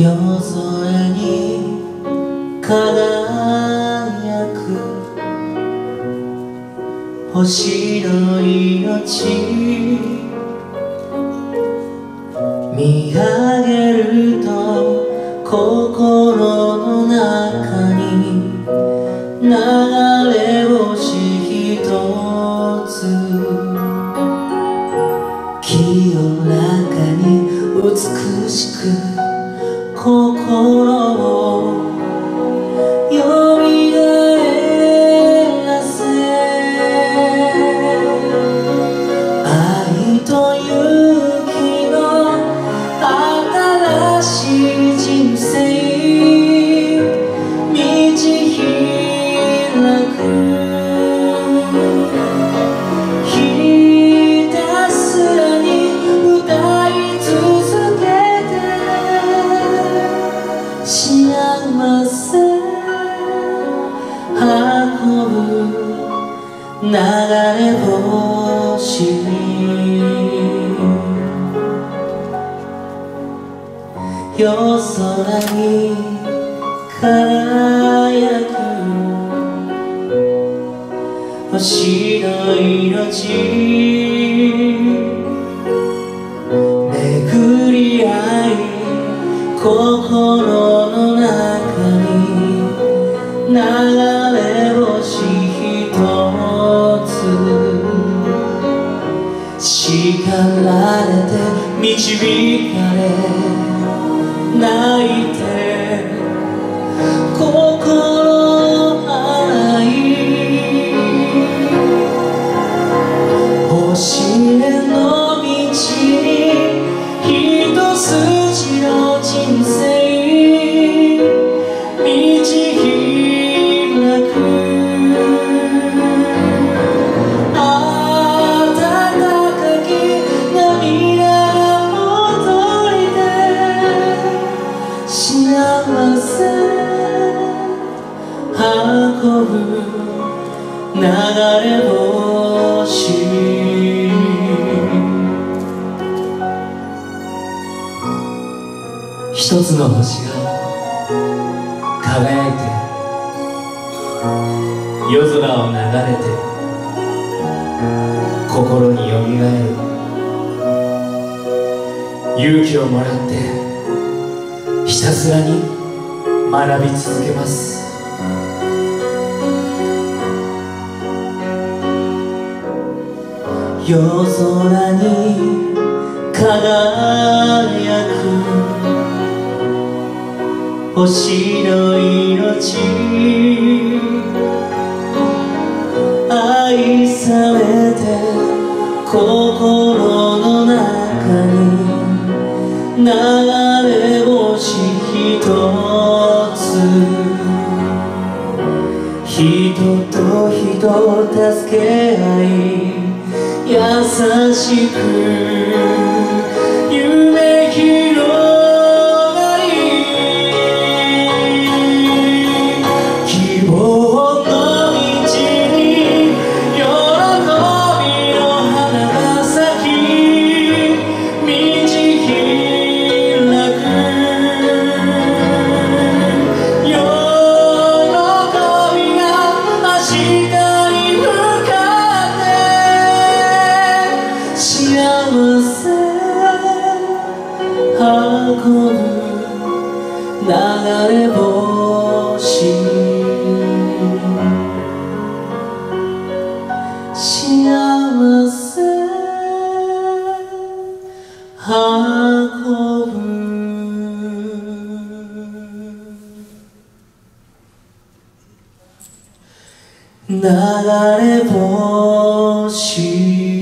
夜空に輝く。星の命。見上げると心の中に流れ心幸せ。運ぶ流れ星夜空に輝く。星の命。巡り合い心れ星一つ叱られて導かれ泣いて心運ぶ流れ星。一つの星が輝いて夜空を流れて心によみがえる。勇気をもらってひたすらに学び続けます。夜空に輝く星の命。愛されて心の流れ星一つ。人と人助け合い優しく。流れ星幸せ運ぶ流れ星